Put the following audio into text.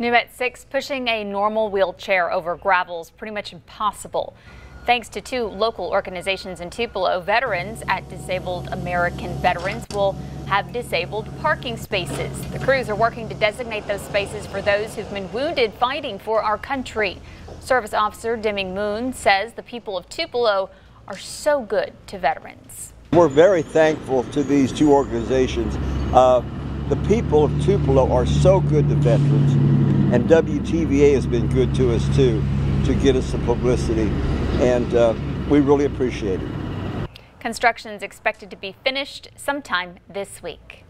New at 6, pushing a normal wheelchair over gravel is pretty much impossible. Thanks to two local organizations in Tupelo, veterans at Disabled American Veterans will have disabled parking spaces. The crews are working to designate those spaces for those who've been wounded fighting for our country. Service Officer Deming Moon says the people of Tupelo are so good to veterans. We're very thankful to these two organizations. Uh, the people of Tupelo are so good to veterans, and WTVA has been good to us too, to get us some publicity, and uh, we really appreciate it. Construction is expected to be finished sometime this week.